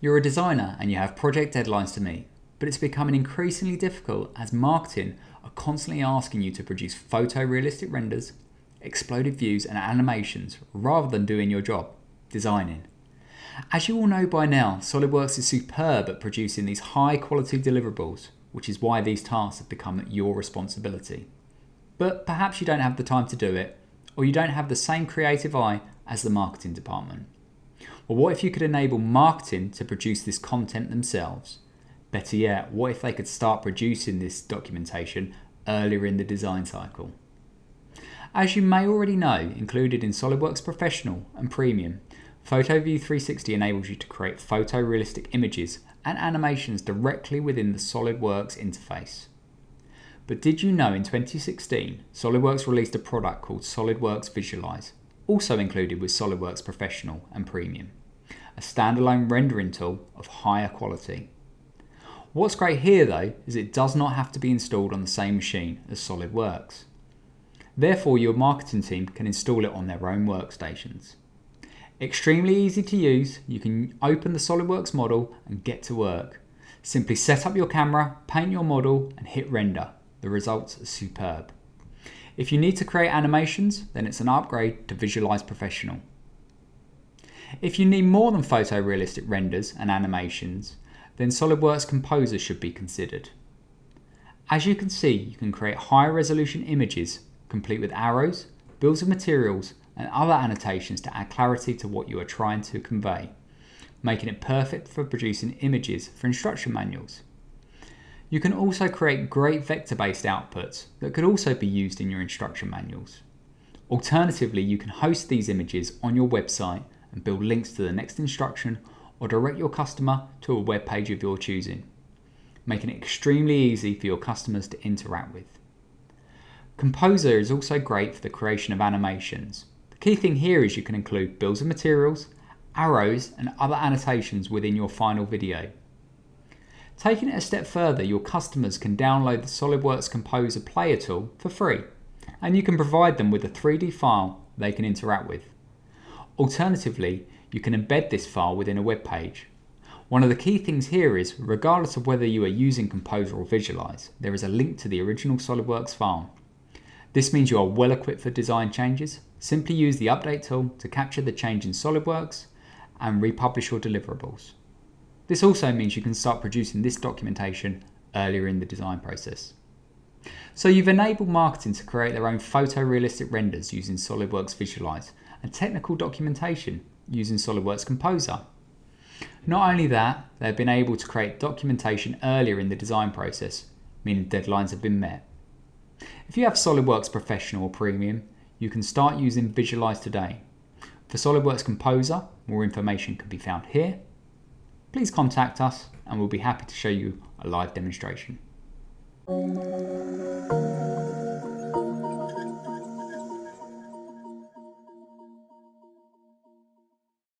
You're a designer and you have project deadlines to meet, but it's becoming increasingly difficult as marketing are constantly asking you to produce photorealistic renders, exploded views, and animations rather than doing your job, designing. As you all know by now, SolidWorks is superb at producing these high quality deliverables, which is why these tasks have become your responsibility. But perhaps you don't have the time to do it, or you don't have the same creative eye as the marketing department. Well, what if you could enable marketing to produce this content themselves? Better yet, what if they could start producing this documentation earlier in the design cycle? As you may already know, included in SOLIDWORKS Professional and Premium, PhotoView 360 enables you to create photorealistic images and animations directly within the SOLIDWORKS interface. But did you know in 2016, SOLIDWORKS released a product called SOLIDWORKS Visualize, also included with SOLIDWORKS Professional and Premium, a standalone rendering tool of higher quality. What's great here though is it does not have to be installed on the same machine as SOLIDWORKS. Therefore your marketing team can install it on their own workstations. Extremely easy to use, you can open the SOLIDWORKS model and get to work. Simply set up your camera, paint your model and hit render. The results are superb. If you need to create animations, then it's an upgrade to Visualize Professional. If you need more than photorealistic renders and animations, then SOLIDWORKS Composer should be considered. As you can see, you can create higher resolution images, complete with arrows, bills of materials, and other annotations to add clarity to what you are trying to convey, making it perfect for producing images for instruction manuals. You can also create great vector-based outputs that could also be used in your instruction manuals. Alternatively, you can host these images on your website and build links to the next instruction or direct your customer to a web page of your choosing, making it extremely easy for your customers to interact with. Composer is also great for the creation of animations. The key thing here is you can include bills of materials, arrows and other annotations within your final video. Taking it a step further, your customers can download the SOLIDWORKS Composer Player tool for free, and you can provide them with a 3D file they can interact with. Alternatively, you can embed this file within a web page. One of the key things here is, regardless of whether you are using Composer or Visualize, there is a link to the original SOLIDWORKS file. This means you are well equipped for design changes. Simply use the Update tool to capture the change in SOLIDWORKS and republish your deliverables. This also means you can start producing this documentation earlier in the design process. So you've enabled marketing to create their own photorealistic renders using SOLIDWORKS Visualize and technical documentation using SOLIDWORKS Composer. Not only that, they've been able to create documentation earlier in the design process, meaning deadlines have been met. If you have SOLIDWORKS Professional or Premium, you can start using Visualize today. For SOLIDWORKS Composer, more information can be found here please contact us and we'll be happy to show you a live demonstration.